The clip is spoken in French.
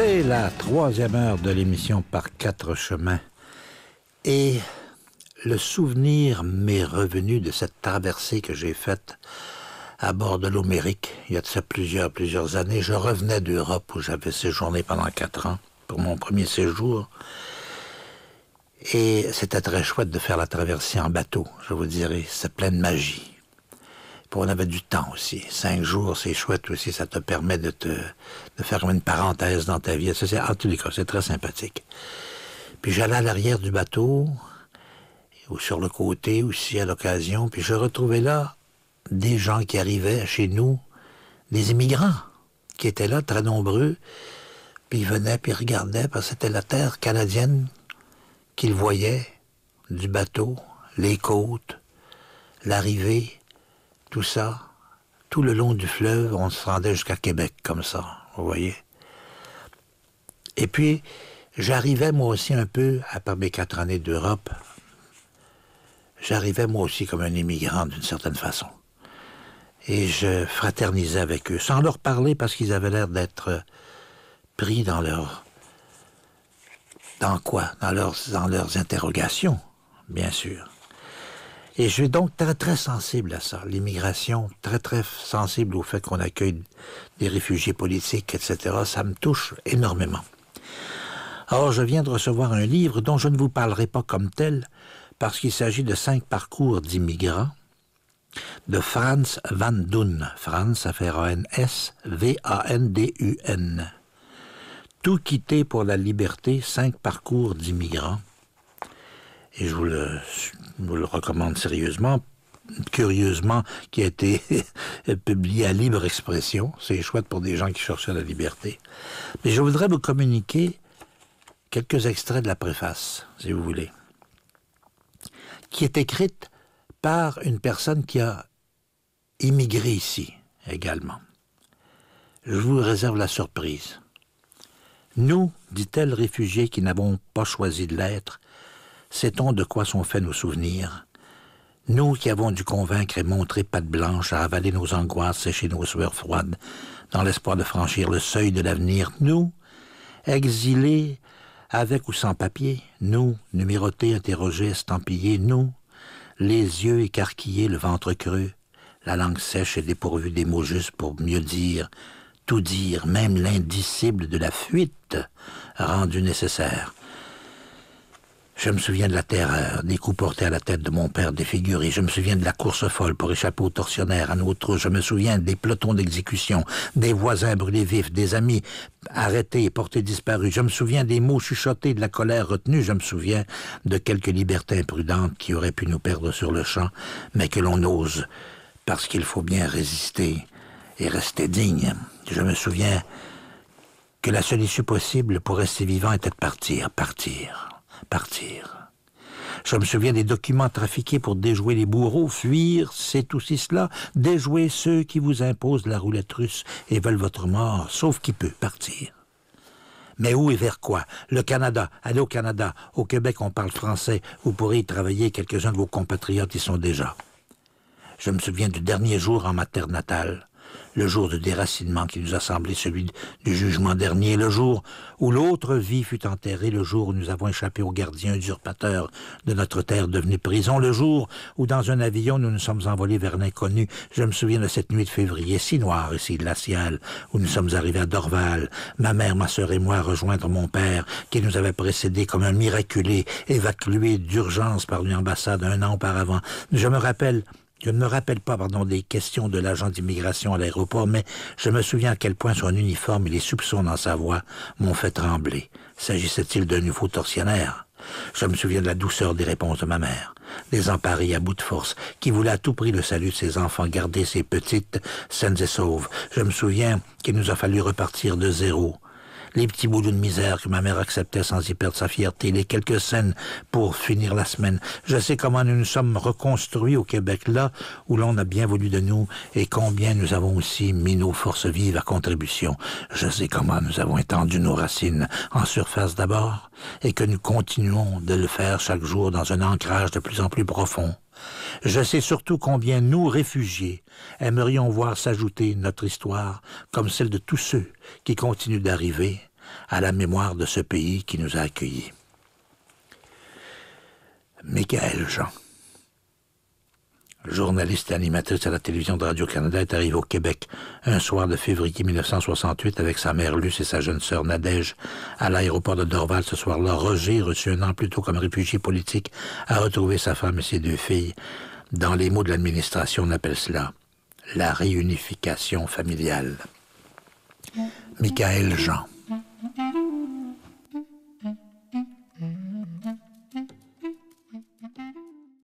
C'est la troisième heure de l'émission Par quatre chemins. Et le souvenir m'est revenu de cette traversée que j'ai faite à bord de l'Omérique il y a de ça plusieurs, plusieurs années. Je revenais d'Europe où j'avais séjourné pendant quatre ans pour mon premier séjour. Et c'était très chouette de faire la traversée en bateau, je vous dirais. C'est plein de magie. Puis on avait du temps aussi. Cinq jours, c'est chouette aussi. Ça te permet de te de faire une parenthèse dans ta vie. C'est, en tous les cas, c'est très sympathique. Puis j'allais à l'arrière du bateau, ou sur le côté aussi à l'occasion, puis je retrouvais là des gens qui arrivaient chez nous, des immigrants, qui étaient là, très nombreux, puis ils venaient, puis ils regardaient, parce que c'était la terre canadienne qu'ils voyaient, du bateau, les côtes, l'arrivée, tout ça, tout le long du fleuve, on se rendait jusqu'à Québec comme ça, vous voyez. Et puis, j'arrivais moi aussi un peu, après mes quatre années d'Europe, j'arrivais moi aussi comme un immigrant d'une certaine façon. Et je fraternisais avec eux, sans leur parler parce qu'ils avaient l'air d'être pris dans leur... Dans quoi? Dans leurs, dans leurs interrogations, bien sûr. Et je suis donc très, très sensible à ça. L'immigration, très, très sensible au fait qu'on accueille des réfugiés politiques, etc. Ça me touche énormément. Or, je viens de recevoir un livre dont je ne vous parlerai pas comme tel, parce qu'il s'agit de cinq parcours d'immigrants, de Franz Van Dun. Franz, ça fait A-N-S, V-A-N-D-U-N. Tout quitter pour la liberté, cinq parcours d'immigrants. Et je vous le, vous le recommande sérieusement, curieusement, qui a été publié à libre expression. C'est chouette pour des gens qui cherchent la liberté. Mais je voudrais vous communiquer quelques extraits de la préface, si vous voulez, qui est écrite par une personne qui a immigré ici également. Je vous réserve la surprise. Nous, dit-elle, réfugiés qui n'avons pas choisi de l'être, sait-on de quoi sont faits nos souvenirs? Nous qui avons dû convaincre et montrer patte blanche à avaler nos angoisses, sécher nos sueurs froides, dans l'espoir de franchir le seuil de l'avenir, nous, exilés, avec ou sans papier, nous, numérotés, interrogés, estampillés, nous, les yeux écarquillés, le ventre creux, la langue sèche et dépourvue des mots justes pour mieux dire, tout dire, même l'indicible de la fuite, rendu nécessaire. Je me souviens de la terreur, des coups portés à la tête de mon père défiguré. Je me souviens de la course folle pour échapper aux tortionnaires à notre. Je me souviens des pelotons d'exécution, des voisins brûlés vifs, des amis arrêtés et portés disparus. Je me souviens des mots chuchotés, de la colère retenue. Je me souviens de quelques libertés imprudentes qui auraient pu nous perdre sur le champ, mais que l'on ose, parce qu'il faut bien résister et rester digne. Je me souviens que la seule issue possible pour rester vivant était de partir, partir partir. Je me souviens des documents trafiqués pour déjouer les bourreaux, fuir, c'est aussi cela, déjouer ceux qui vous imposent la roulette russe et veulent votre mort, sauf qui peut partir. Mais où et vers quoi? Le Canada. Allez au Canada. Au Québec, on parle français. Vous pourrez y travailler. Quelques-uns de vos compatriotes y sont déjà. Je me souviens du dernier jour en ma terre natale le jour de déracinement qui nous a semblé celui du jugement dernier, le jour où l'autre vie fut enterrée, le jour où nous avons échappé aux gardiens usurpateurs de notre terre devenue prison, le jour où dans un avion nous nous sommes envolés vers l'inconnu. Je me souviens de cette nuit de février si noire et si glaciale, où nous sommes arrivés à Dorval, ma mère, ma sœur et moi rejoindre mon père, qui nous avait précédé comme un miraculé, évacué d'urgence par une ambassade un an auparavant. Je me rappelle je ne me rappelle pas, pardon, des questions de l'agent d'immigration à l'aéroport, mais je me souviens à quel point son uniforme et les soupçons dans sa voix m'ont fait trembler. S'agissait-il d'un nouveau tortionnaire? Je me souviens de la douceur des réponses de ma mère, désemparée à bout de force, qui voulait à tout prix le salut de ses enfants, garder ses petites saines et sauves. Je me souviens qu'il nous a fallu repartir de zéro, les petits bouts de misère que ma mère acceptait sans y perdre sa fierté, les quelques scènes pour finir la semaine. Je sais comment nous nous sommes reconstruits au Québec, là où l'on a bien voulu de nous, et combien nous avons aussi mis nos forces vives à contribution. Je sais comment nous avons étendu nos racines en surface d'abord, et que nous continuons de le faire chaque jour dans un ancrage de plus en plus profond. Je sais surtout combien nous, réfugiés, aimerions voir s'ajouter notre histoire comme celle de tous ceux qui continuent d'arriver, à la mémoire de ce pays qui nous a accueillis. Michael Jean journaliste et animatrice à la télévision de Radio-Canada, est arrivée au Québec un soir de février 1968 avec sa mère Luce et sa jeune sœur Nadège à l'aéroport de Dorval. Ce soir-là, Roger, reçu un an plus tôt comme réfugié politique, a retrouvé sa femme et ses deux filles. Dans les mots de l'administration, on appelle cela la réunification familiale. Michael Jean.